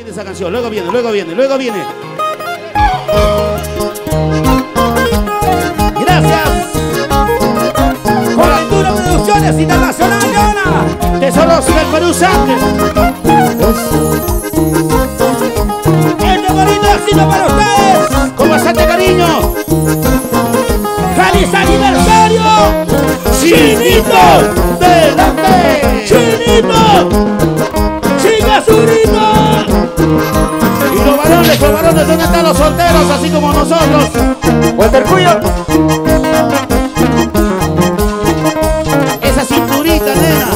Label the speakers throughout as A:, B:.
A: viene esa canción, luego viene, luego viene, luego viene. Gracias.
B: Con Arturo Producciones Internacional, Leona.
A: Tesoros del Perú los varones, ¿dónde están los solteros? Así como nosotros.
C: Walter Cuyo.
A: Esa cinturita, nena.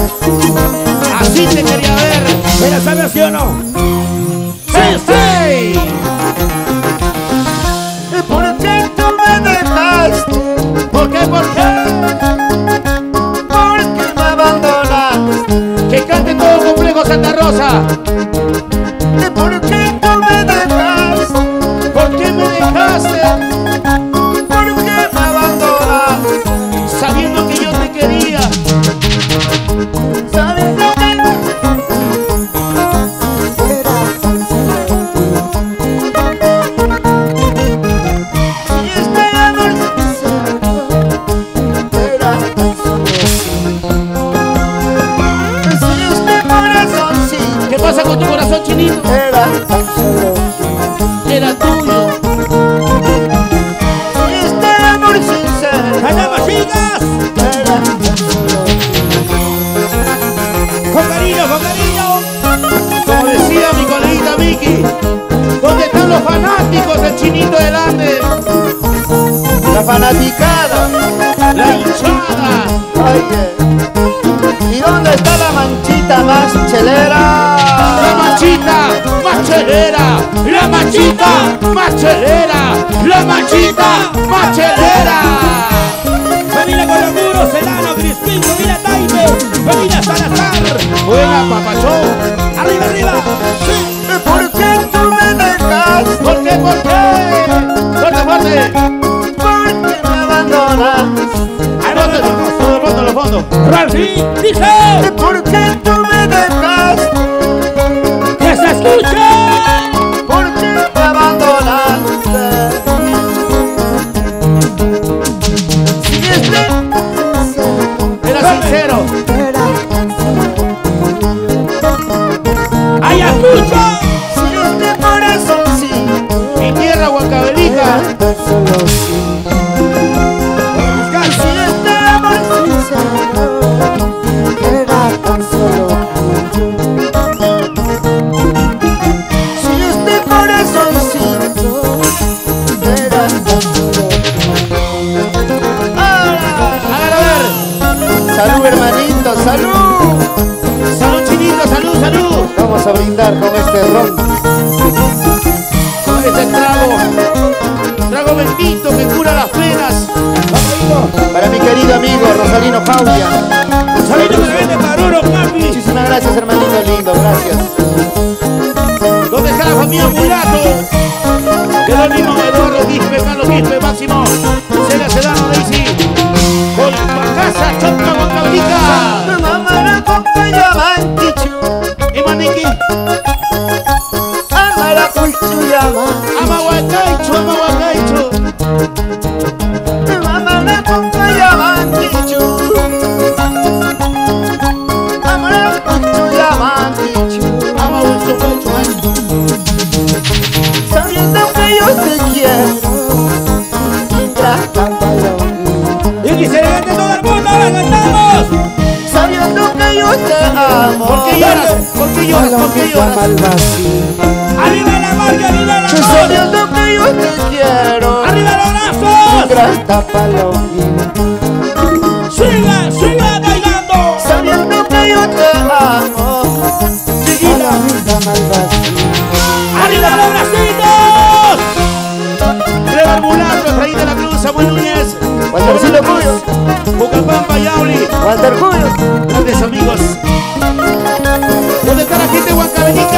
A: Así te quería ver.
B: ¿Pero sabes sí o no?
A: Chinito delante?
C: La fanaticada
A: La hinchada.
C: Oye ¿Y dónde está la manchita más chelera?
A: La machita machelera. La machita machelera. La machita machelera.
B: Familia Colomuro, Celano, Crispín, familia Taime, familia Salazar.
A: Buena papachón.
B: ¡Ralfi! ¡Dice!
C: ¿Por qué tú me dejaste?
B: ¡Que se escuche!
C: ¿Por qué me abandonaste? Si este
A: Era sincero.
C: Vamos a brindar con este ron.
A: Con este trago. Trago bendito que cura las penas.
C: Para mi querido amigo Rosalino Paulia.
B: ¡Salito que vende para uno, papi!
C: Muchísimas gracias, hermanito lindo. Gracias.
A: ¿Dónde está la familia Mulato? Jerónimo, Eduardo Quispe, Carlos Quispe, Máximo,
C: amara kutuyama amawagaitu amawagaitu amara kutuyama ndicu amara
A: kutuyama
C: ndicu amawagaitu amawagaitu te amo.
A: ¿Por qué lloras? ¿Por qué lloras? ¿Por qué lloras?
B: ¡Arriba la la marca!
C: Sabiendo que yo te quiero.
B: ¡Arriba los brazos!
C: Ingrata paloma.
B: ¡Siga, siga bailando!
C: Sabiendo que yo te amo.
A: Chiquita,
B: ¡Arriba los bracitos!
A: Clever Mulato, Efraín de la Cruz, Samuel Núñez,
C: Waltercito Cuyo.
A: Bucapamba, Yauli,
C: Walter Cuyo.
A: grandes amigos. ¿Dónde está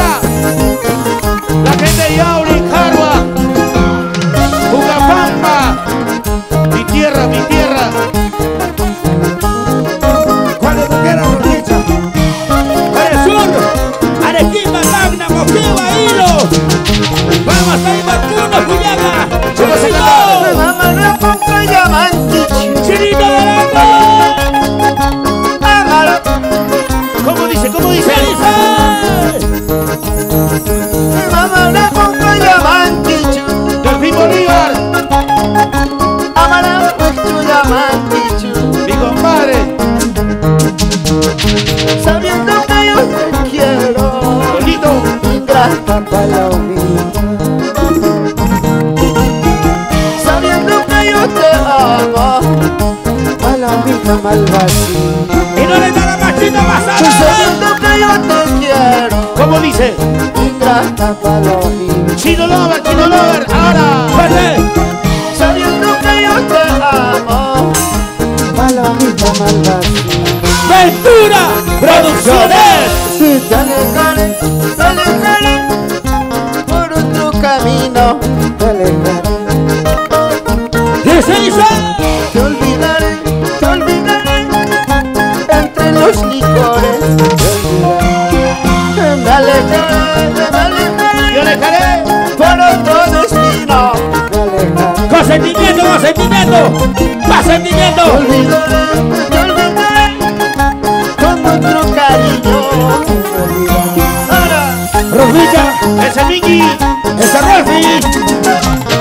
B: Y no le da la machita más a
C: Sabiendo que yo te quiero
A: ¿Cómo dice?
C: Ingrata palomita
A: Chino Lover, Chino Lover, ahora.
B: Fuerte.
C: Sabiendo que yo te amo Palomita malvasita
B: Ventura Producciones.
C: Alejaré, te alejaré Por otro camino alejaré
B: Dice Isa. Sentimiento.
C: olvidaré, te olvidaré Con otro cariño Ahora
B: Rufita.
A: Ese Miki.
B: Ese Rolfi.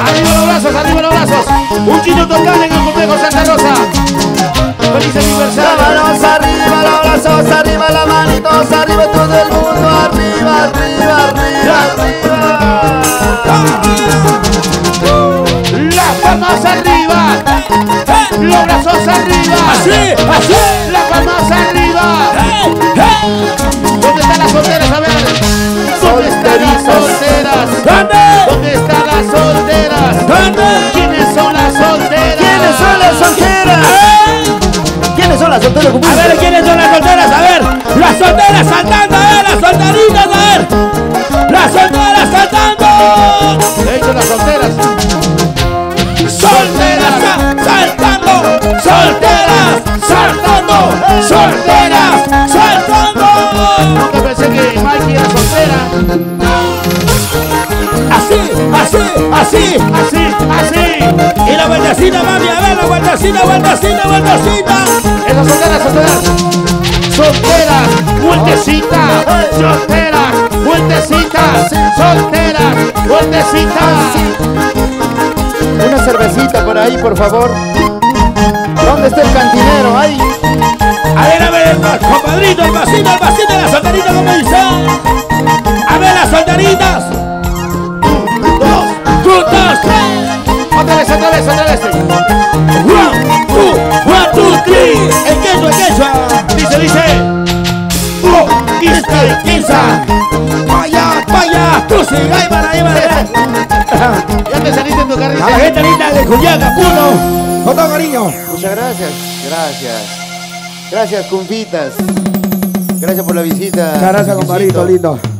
A: Arriba los brazos, arriba los brazos. Un chino tocando en el complejo Santa Rosa. Feliz aniversario.
C: Manos arriba, los brazos arriba, las manitos arriba, todo el mundo arriba, arriba, arriba, arriba.
A: Brazos arriba.
B: Así, así.
A: Las palmas arriba.
B: ¡Hey! ¡Hey!
A: ¿Dónde están las solteras? A ver. ¿Dónde están las solteras?
B: ¿Dónde?
A: ¿Dónde están las solteras?
B: ¿Dónde?
A: ¿Quiénes son las solteras?
C: ¿Quiénes son las solteras? ¿Quiénes son las solteras?
B: A ver, Solteras saltando.
A: Nunca pensé que Mikey era soltera.
B: Así, así, así.
A: Así, así.
B: Y la vueltecita, mami, a ver, la vueltecita, vueltecita, vueltecita.
A: Esas solteras, solteras. Solteras, vueltecita. Solteras, vueltecita. Solteras, vueltecita.
C: Una cervecita por ahí, por favor. ¿Dónde está el cantinero? Ahí.
B: A ver, a ver, el compadrito, el vasito, el vasito de la solterita, como dice. A ver, las solteritas.
A: Dos.
B: Two, dos, tres.
A: Otra vez, otra vez, otra vez.
B: One, two, one, two, three. El queso, el queso.
A: Dice, dice. Oh,
B: Ista y quinza. Vaya, vaya. Tú sigue, ahí para, ahí para.
A: Ya te saliste en tu
B: A la gente linda de Juliaca, uno. Con todo cariño.
C: Muchas gracias. Gracias. Gracias, cumpitas. Gracias por la visita.
B: Muchas gracias, compadrito lindo.